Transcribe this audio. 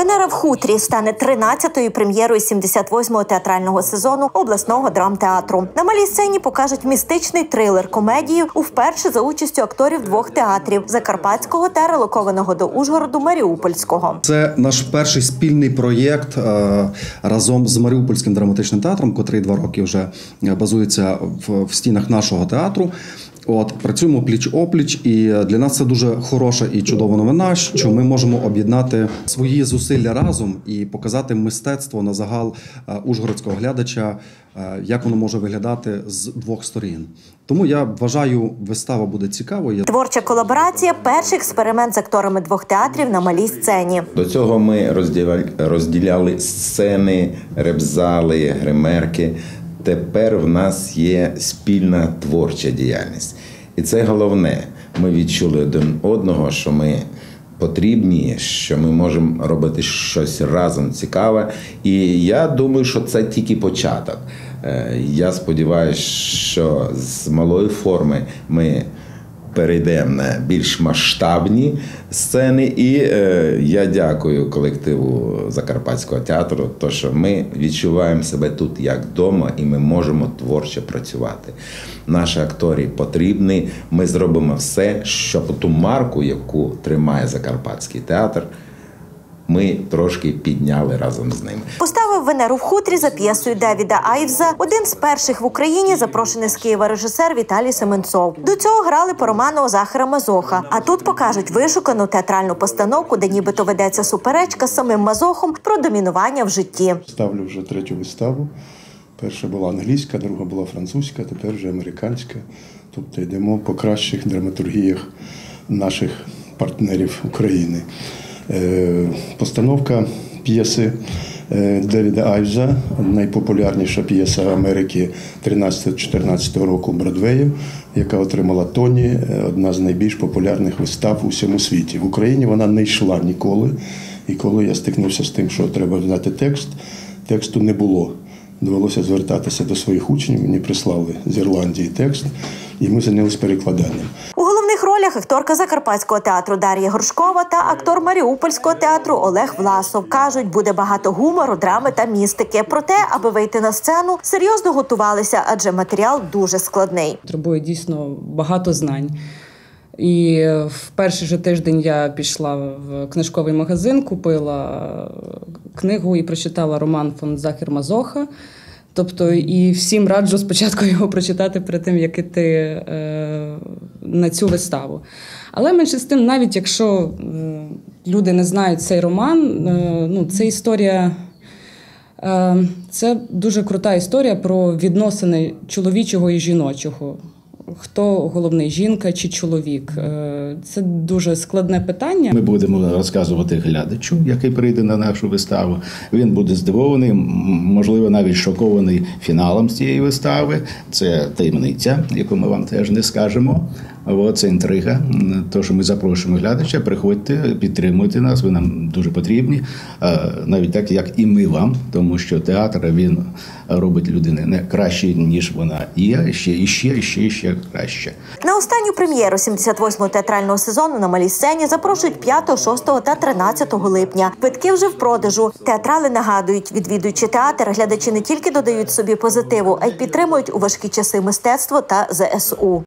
Венера в хутрі стане 13-ю прем'єрою 78-го театрального сезону обласного драмтеатру. На малій сцені покажуть містичний трилер комедію вперше за участю акторів двох театрів Закарпатського та релокованого до Ужгороду Маріупольського. Це наш перший спільний проєкт е, разом з Маріупольським драматичним театром, котрий два роки вже е, базується в стінах нашого театру. От працюємо пліч опліч, і для нас це дуже хороша і чудова новина, що ми можемо об'єднати свої зусилля разом і показати мистецтво на загал е, ужгородського глядача, е, як воно може виглядати з двох сторін. Тому я вважаю, вистава буде цікавою. Творча колаборація перший експеримент з акторами двох театрів на малій сцені. До цього ми розділяли, розділяли сцени, ребзали, гримерки. Тепер в нас є спільна творча діяльність. І це головне. Ми відчули один одного, що ми потрібні, що ми можемо робити щось разом цікаве. І я думаю, що це тільки початок. Е, Я сподіваюся, що з малої форми ми перейдемо на більш масштабні сцени. І е, я дякую колективу Закарпатського театру, то що ми відчуваємо себе тут як вдома, і ми можемо творче працювати. Наші актори потрібні. Ми зробимо все, щоб ту марку, яку тримає Закарпатський театр, ми трошки підняли разом з ними. Поставив Венеру в хутрі за п'єсою Девіда Айвза. Один з перших в Україні запрошений з Києва режисер Віталій Семенцов. До цього грали по роману Захара Мазоха. А тут покажуть вишукану театральну постановку, де нібито ведеться суперечка з самим Мазохом про домінування в житті. Ставлю вже третю виставу. Перша була англійська, друга була французька, тепер вже американська. Тобто йдемо по кращих драматургіях наших партнерів України. Е, Постановка п'єси е, Девіда Айвза, найпопулярніша п'єса Америки 13-14 року Бродвею, яка отримала Тоні, е, одна з найбільш популярних вистав у всьому світі. В Україні вона не йшла ніколи. І коли я стикнувся з тим, що треба знати текст, тексту не було. Довелося звертатися до своїх учнів. Мені прислали з Ірландії текст, і ми зайнялися перекладанням. Ролях акторка Закарпатського театру Дар'я Горшкова та актор Маріупольського театру Олег Власов кажуть, буде багато гумору, драми та містики. Проте, аби вийти на сцену, серйозно готувалися, адже матеріал дуже складний. Потребує дійсно багато знань. І в перший же тиждень я пішла в книжковий магазин, купила книгу і прочитала роман фон Захер Мазоха. Тобто, і всім раджу спочатку його прочитати перед тим, як іти е, на цю виставу. Але менше з тим, навіть якщо е, люди не знають цей роман, е, ну, це історія. Е, Це дуже крута історія про відносини чоловічого і жіночого. Хто головний жінка чи чоловік? Е, Це дуже складне питання. Ми будемо розказувати глядачу, який прийде на нашу виставу. Він буде здивований, можливо, навіть шокований фіналом цієї вистави. Це таємниця, яку ми вам теж не скажемо. От, це інтрига. То, що ми запрошуємо глядача, приходьте, підтримуйте нас. Ви нам дуже потрібні, навіть так, як і ми вам, тому що театр він робить людини не краще, ніж вона є, ще і ще, і ще, і ще краще. На останню прем'єру 78-го театрального сезону на малій сцені запрошують 5, 6 та 13 липня. Квитки вже в продажу. Театрали нагадують, відвідуючи театр, глядачі не тільки додають собі позитиву, а й підтримують у важкі часи мистецтво та ЗСУ.